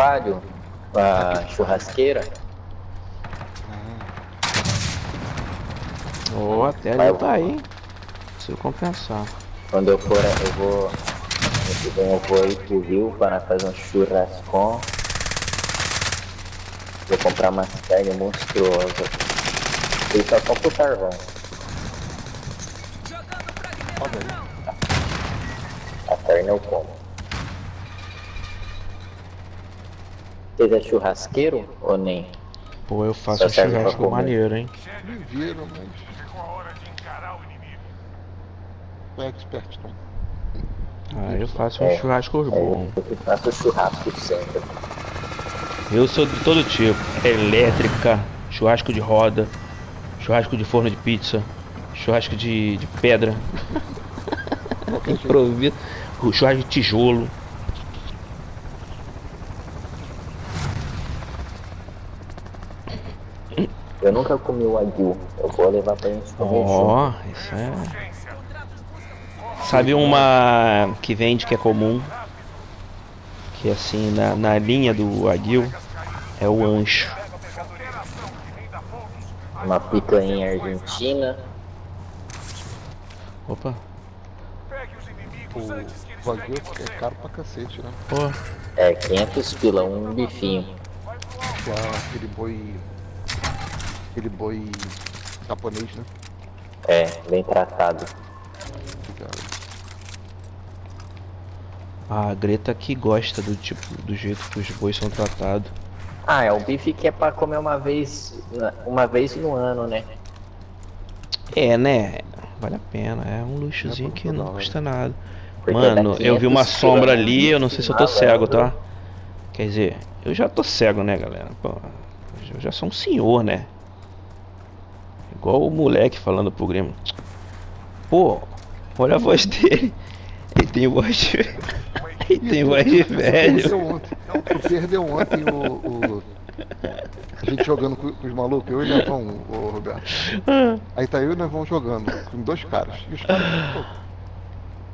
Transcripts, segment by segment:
aquário, a churrasqueira. Ó, até ali tá aí. Se eu compensar. Quando eu for, eu vou. Eu vou ir pro Rio para fazer um churrascão. Vou comprar umas carnes monstruosas. E só compro o carvão. Aí. A carne eu como. Vocês é churrasqueiro ou nem? Pô, eu faço Só um churrasco maneiro, hein? Me viram, mas. Tu é expert, então. Ah, eu faço um É, churrasco bom. É, eu que faço churrasco sempre. Eu sou de todo tipo. Elétrica, churrasco de roda, churrasco de forno de pizza, churrasco de, de pedra, o churrasco de tijolo. Eu nunca comi o aguil. Eu vou levar pra gente comer junto. Ó, isso é. Sabe uma que vende que é comum? Que é assim, na, na linha do aguil, é o ancho. Uma picanha argentina. Opa, O Wagyu é caro pra cacete, né? pô, É, 500 pila, um bifinho. Aquele boi. Aquele boi japonês, né? É, bem tratado. Obrigado. a Greta que gosta do tipo, do jeito que os bois são tratados. Ah, é o bife que é pra comer uma vez, uma vez no ano, né? É, né? Vale a pena, é um luxozinho É, que não hora. custa nada. Porque Mano, eu vi uma 500 sombra pila, ali, eu não sei se eu tô cego, tá? Quer dizer, eu já tô cego, né, galera? Pô, eu já sou um senhor, né? Igual o moleque falando pro Grêmio. Pô, olha a voz dele. Ele tem voz de. Ele tem voz de velho. Perdeu ontem. Perdeu ontem o, o- A gente jogando com, com os malucos, eu e o Nevão, o Roberto. Aí tá eu e o Nevão jogando, com dois caras. E os caras, pô,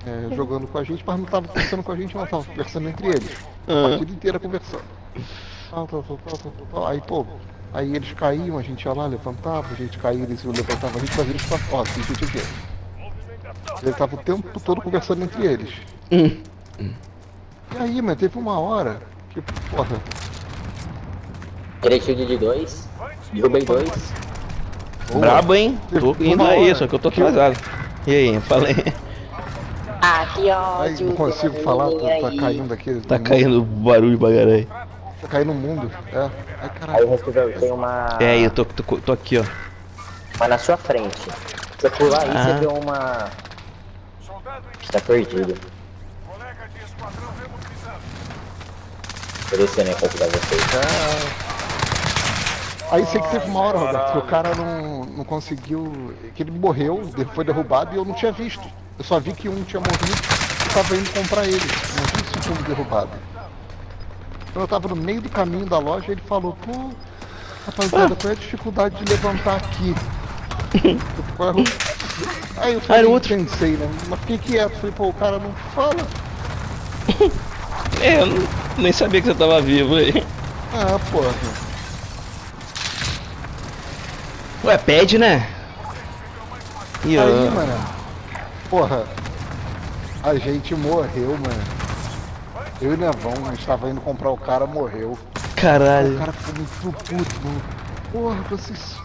é, jogando com a gente, mas não estavam conversando com a gente, não, estavam conversando entre eles. A partida inteira conversando. Tal, tal, tal. Aí, pô, aí eles caíam, a gente ia lá, levantava, a gente caía, eles levantavam a gente, mas eles estavam, ó, assim, gente o quê? Ele tava o tempo todo conversando entre eles. Hum. E aí, mano, teve uma hora que, porra, Tirei shield de dois, derrubei dois. boa. Brabo, hein? Teve Tô indo aí, só que eu tô atrasado. E aí, falei. Ah, que Aí ódio. não consigo falar, tá, tá aí. caindo aqui. Tá caindo barulho pra caralho. Tá caindo no mundo. É. Ai, Aí caralho. recebeu, tem uma. É aí, eu tô, tô, tô aqui, ó. Uma na sua frente. Você pular aí, Ah. você vê uma. Tá perdido. Vou descer, né, pra vocês. Aí sei que teve uma hora, Roberto, que o cara não, não conseguiu. que ele morreu, foi derrubado e eu não tinha visto. Eu só vi que um tinha morrido e tava indo comprar ele. Não vi o segundo derrubado. Então eu tava no meio do caminho da loja e ele falou, pô, rapaziada, qual é a dificuldade de levantar aqui? Aí eu falei, outro. pensei, né? Mas fiquei quieto, falei, pô, o cara não fala. É, eu não- nem sabia que você tava vivo aí. Ah, porra. Ué, pede, né? E Aí, mano. Porra. A gente morreu, mano. Eu e o Nevão, a gente tava indo comprar o cara, morreu. O Caralho. cara ficou muito puto, mano. Porra, vocês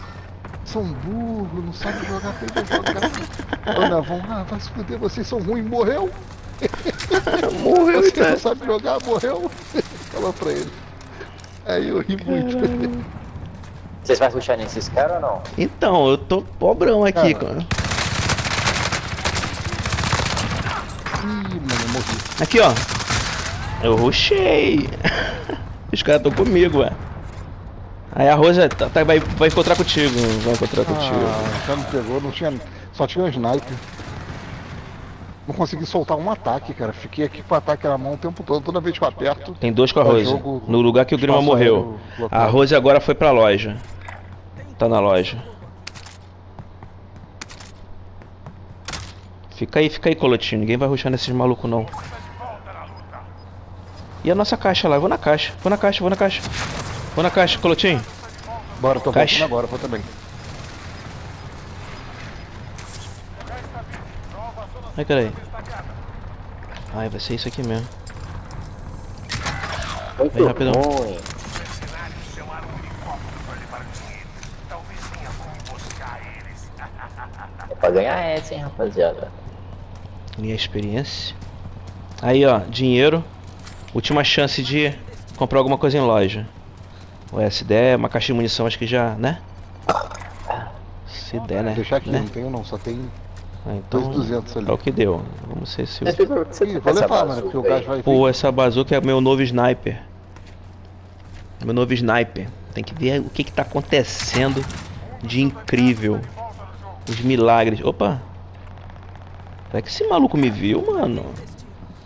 são burros, não sabem jogar jogar. Ô Nevão, ah, vai se fuder, vocês são ruins, morreu. Morreu, Vocês tá? não sabem jogar, morreu. Falou pra ele. Aí eu ri muito. Vocês vão ruxar nesses caras ou não? Então, eu tô pobrão aqui, Cara. cara. Ih, mano, eu morri. Aqui, ó. Eu rushei. Os caras tão comigo, ué. Aí a Rosa tá- tá- vai, vai encontrar contigo. Vai encontrar contigo. Ah, já me pegou, não tinha. Só tinha um sniper. Não consegui soltar um ataque, cara. Fiquei aqui com o ataque na mão o tempo todo, toda vez que eu aperto. Tem dois com a Rose. jogo- No lugar que o Grima morreu. A. Rose agora foi pra loja. Tá na loja. Fica aí, fica aí, Colotinho. Ninguém vai ruxar nesses malucos, não. E a nossa caixa lá? Eu vou na caixa. Vou na caixa, vou na caixa. Vou na caixa, Colotinho. Bora, tô Caixa. voltando agora, vou também. Ai, peraí. Ai, vai ser isso aqui mesmo. Vem, rapidão. É pra ganhar essa, hein, rapaziada. Minha experiência. Aí, ó, dinheiro. Última chance de comprar alguma coisa em loja. Ué, se der uma caixa de munição, acho que já, né? Se der, né? Deixar aqui, né? não tenho não, só tem Ah, então, 2,200 ali. é o que deu. Vamos ver se... Ih, tá vou levar, mano, porque o gás vai Pô, essa bazuca é meu novo sniper. Meu novo sniper. Tem que ver o que que tá acontecendo de incrível. Os milagres. Opa! Será que esse maluco me viu, mano?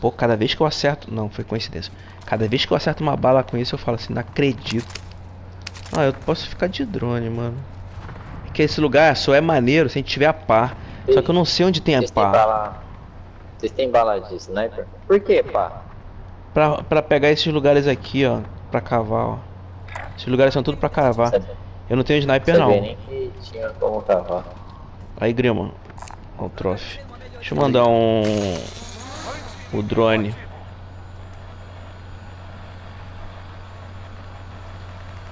Pô, cada vez que eu acerto... Não, foi coincidência. Cada vez que eu acerto uma bala com isso, eu falo assim, não acredito. Ah, eu posso ficar de drone, mano. Porque esse lugar só é maneiro se a gente tiver a par. Só que eu não sei onde tem a Vocês têm bala... Vocês têm bala de sniper? Por que, pá? Pra, pra pegar esses lugares aqui, ó. Pra cavar, ó. Esses lugares são tudo pra cavar. Eu não tenho sniper, não. nem que tinha como cavar. Aí, Grima. Ó o trofe. Deixa eu mandar um... O drone.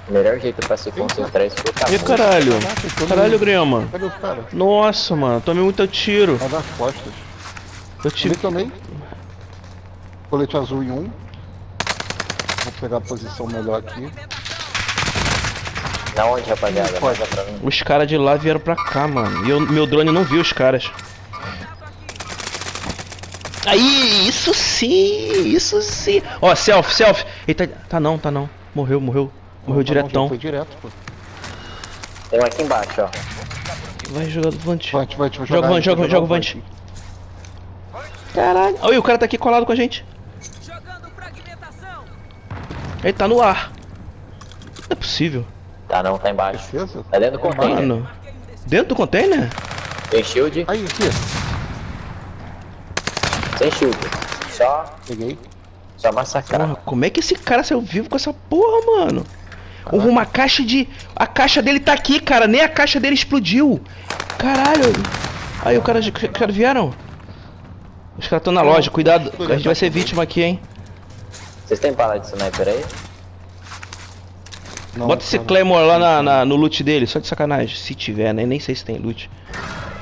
O melhor jeito pra se concentrar é escutar Ih, caralho. Caraca, Caralho, Grima. Cadê o cara? Nossa, mano. Tomei muito tiro. Tá das costas. Eu Tive tive... também. Colete azul em um. Vou pegar a posição melhor aqui. Na onde, rapaziada? Os caras de lá vieram pra cá, mano. E eu, meu drone não viu os caras. Aí, isso sim, isso sim. Ó, self, self. Eita, tá não, tá não. Morreu, morreu. Morreu já diretão. Foi direto, pô. Tem um aqui embaixo, ó. Vai jogar do Vante. Vante, vante, vou Joga jogar. o Vante, vou joga, o Vante. Caralho. Olha, o cara tá aqui colado com a gente. Jogando fragmentação. Ele tá no ar. Não é possível. Tá não, tá embaixo. Certeza? Tá dentro do container. Mano. Dentro do container? Tem shield? Aí, aqui. Sem shield. Só, Peguei. só massacrar. Porra, como é que esse cara saiu vivo com essa porra, mano? Houve uma caixa de. A caixa dele tá aqui, cara. Nem a caixa dele explodiu. Caralho. Aí o cara, os caras vieram. Os caras estão na loja, cuidado. A gente vai ser vítima aqui, hein? Vocês têm bala de sniper aí? Não, Bota esse. Claymore lá na, na- no loot dele, só de sacanagem. Se tiver, né? Nem sei se tem loot.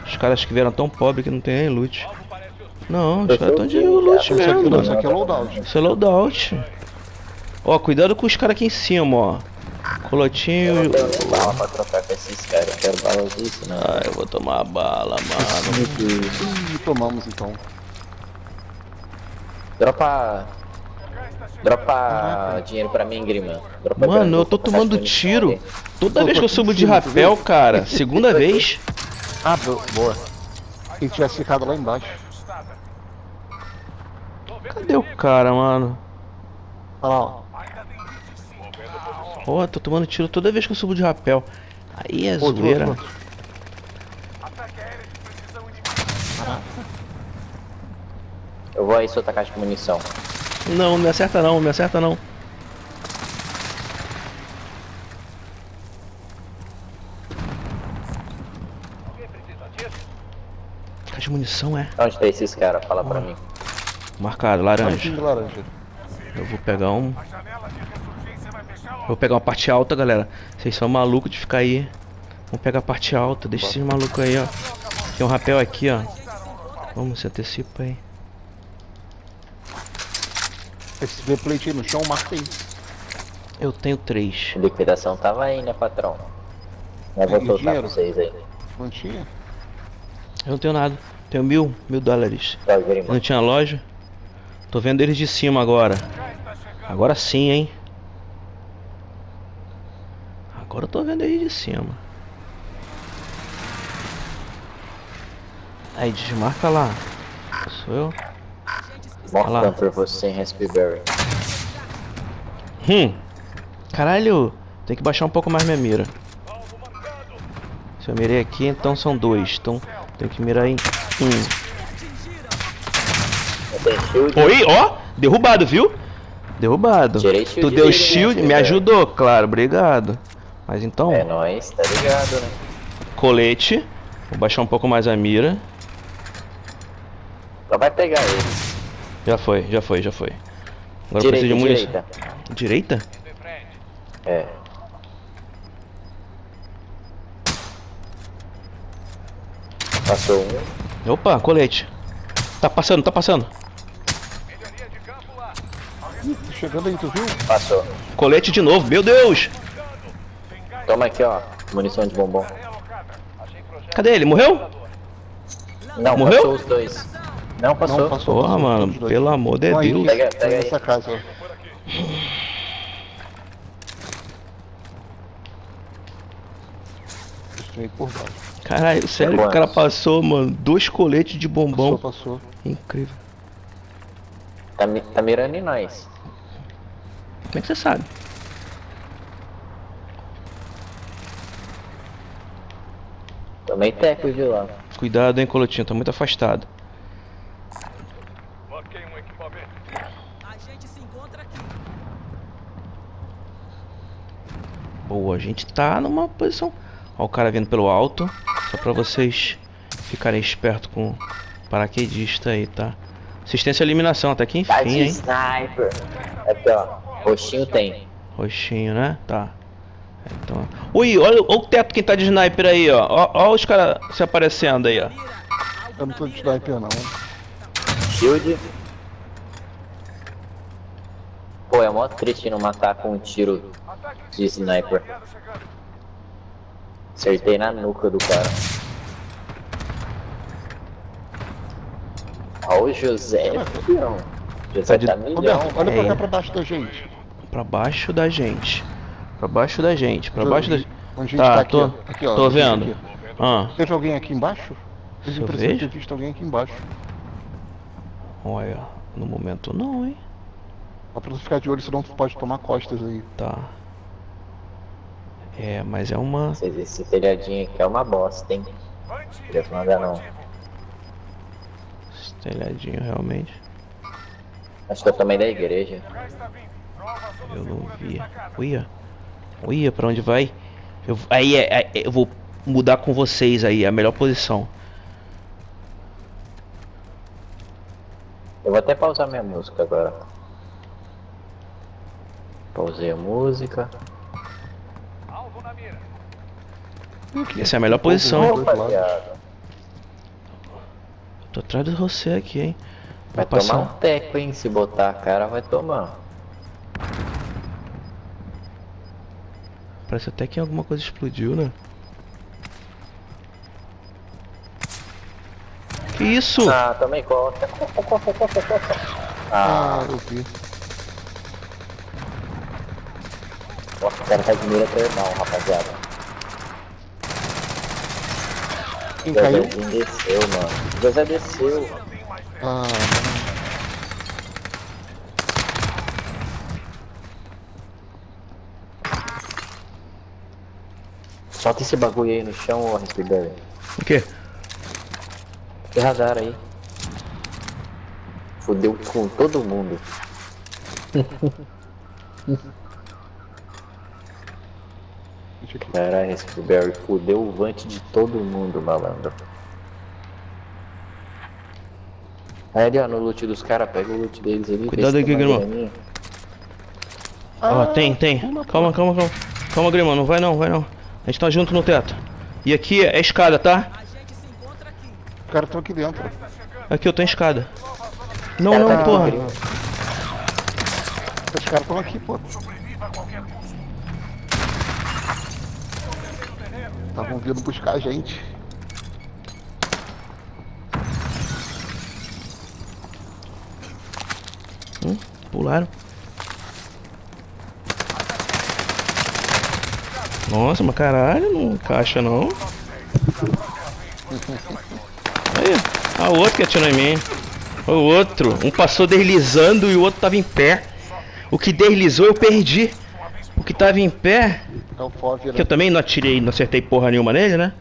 Os caras que vieram tão pobres que não tem nem loot. Não, os caras estão de loot Isso aqui, mesmo, não, mano. isso aqui é loadout. Isso é loadout. Ó, cuidado com os caras aqui em cima, ó. Colotinho. Eu não tenho bala pra trocar com esses caras. Eu quero bala disso, não. Ah, eu vou tomar a bala, mano. Ih, tomamos então. Dropa. Dropa dinheiro pra mim, Grima. Dropa Mano, grana, eu tô tomando munição tiro. Toda Pô, vez que eu subo de rapel, cara, segunda vez. Ah, bo- boa. Se tivesse ficado lá embaixo. Cadê o cara, mano? Olha lá, ó. Ó, tô tomando tiro toda vez que eu subo de rapel. Aí é Pô, zoeira. outro. Eu vou aí soltar caixa de munição. Não, não me acerta não, me acerta não. Caixa de munição é. Onde tá esses caras? Fala pra mim. Marcado, Laranja. laranja. Eu vou pegar um. Vou pegar uma parte alta, galera. Vocês são malucos de ficar aí. Vamos pegar a parte alta. Deixa esses malucos aí, ó. Tem um rapel aqui, ó. Vamos, se antecipa aí. Esse vê plate aí no chão, marca aí. Eu tenho três. Liquidação tava aí, né, patrão? Eu vou soltar dinheiro? pra vocês aí. Não tinha? Eu não tenho nada. Tenho mil, mil dólares. Tá, não tinha loja. Tô vendo eles de cima agora. Agora sim, hein. Agora eu tô vendo eles de cima. Aí, desmarca lá. Sou eu. Lá. por você em Raspberry. Hum. Caralho. Tem que baixar um pouco mais minha mira. Se eu mirei aqui, então são dois. Então, tenho que mirar em um. Shield? Oi, ó. Derrubado, viu? Derrubado. Tirei shield tu deu dele, shield, né, me velho? ajudou, claro, obrigado. Mas então, É nóis, tá ligado, né? colete. Vou baixar um pouco mais a mira. Só vai pegar ele. Já foi, já foi, já foi. Agora eu Direita, preciso de munição. direita. Direita? É. Passou um. Opa, colete. Tá passando, tá passando. Ih, tá chegando aí, tu viu? Passou. Colete de novo, meu Deus! Toma aqui, ó. Munição de bombom. Cadê ele? Morreu? Não, Morreu? passou os dois. Não, passou. Não, passou. Porra, passou, mano, dois. pelo amor de aí, Deus. Pega- pega aí. nessa casa, ó. Destruí por baixo. Caralho, sério que o cara passou, mano. Dois coletes de bombom. Passou, passou. Incrível. Tá, tá mirando em nós. Como é que você sabe? Tomei teco de lá. Cuidado, hein, Colotinho, tá muito afastado. A gente se encontra aqui. Boa, a gente tá numa posição. Ó, o cara vindo pelo alto. Só pra vocês ficarem espertos com o paraquedista aí, tá? Assistência e eliminação, até que Tá enfim, hein? sniper. Aqui, ó. Roxinho tem. Roxinho, né? Tá. Então... Ui, olha, olha o teto quem tá de sniper aí, ó. Ó, ó os caras se aparecendo aí, ó. Eu não tô de sniper, não. Shield. Pô, é mó triste não matar com um tiro de sniper. Acertei na nuca do cara. Ó o José, filhão. José de- tá milhão. Roberto, olha pra É. cá pra baixo da gente. Pra baixo da gente. Pra baixo da gente. Pra baixo da gente. Onde a gente Tá, tá aqui, tô, ó. Aqui, ó, tô vendo. aqui. Ah, Teve alguém aqui embaixo? Eu eu preciso vejo? visto alguém aqui embaixo. olha. No momento não, hein? Só pra tu ficar de olho, senão tu pode tomar costas aí. Tá. É, mas é uma. Esse, esse telhadinho aqui é uma bosta, hein? Queria mandar não. Telhadinho realmente. Acho que eu tomei da igreja. Eu não vi. Uia. Uia, pra onde vai? Eu, aí é, é- eu vou mudar com vocês aí, a melhor posição. Eu vou até pausar minha música agora. Pausei a música. Essa é a melhor posição. Tô atrás de você aqui, hein? vai Vou tomar um passar. teco, hein? Se botar a cara, vai tomar. Parece até que alguma coisa explodiu, né? Que isso? Ah, costa, costa. Ah, Ah, eu vi. nossa, o cara tá de mira termal, rapaziada. Quem caiu? Desceu, mano. José desceu. Ah, Solta esse bagulho aí no chão, ô Raspberry. O quê? Que radar aí. Fudeu com todo mundo. aqui. Caralho, Raspberry fudeu o vante de todo mundo, malandro. Aí ali, ó, no loot dos caras, pega o loot deles ali. Cuidado tem Guilherme. graninha. Ó, tem, tem. Calma, calma, calma. Calma, Grima, não vai não, vai não. A gente tá junto no teto. E aqui é escada, tá? Os caras estão aqui dentro. Aqui eu tenho escada. Não, Cara, não, tá porra. Os caras estão aqui, pô. Estavam vindo buscar a gente. Pularam. Nossa, mas caralho, não encaixa não. Aí, a outro que atirou em mim. O outro. Um passou deslizando e o outro tava em pé. O que deslizou eu perdi. O que tava em pé, o Fove, que eu também não atirei, não acertei porra nenhuma nele, né?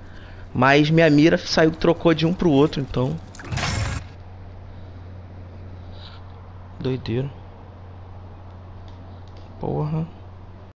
Mas minha mira saiu, trocou de um pro outro, então. Doideira. Porra.